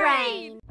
brain!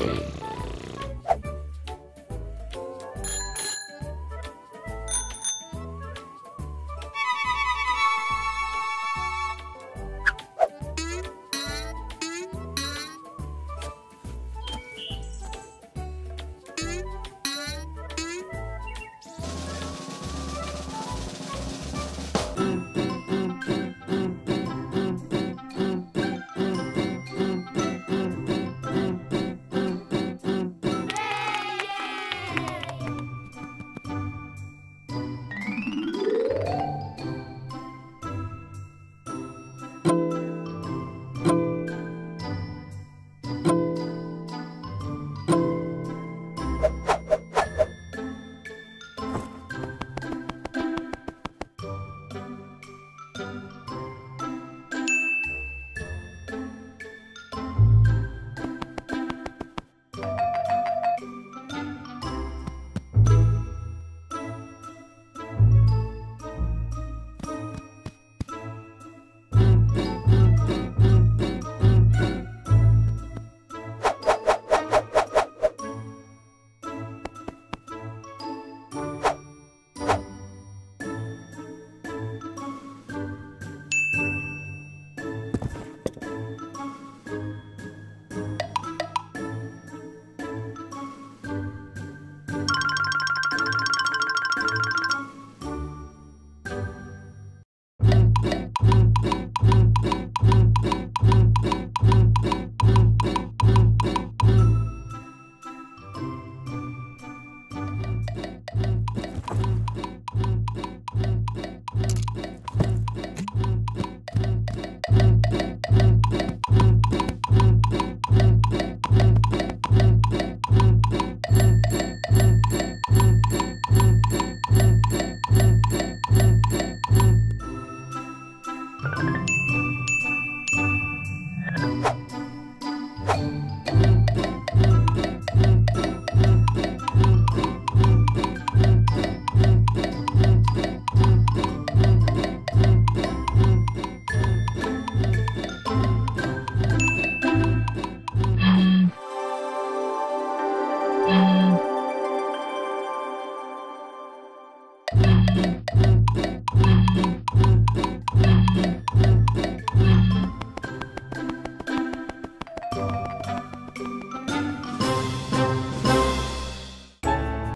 Hey.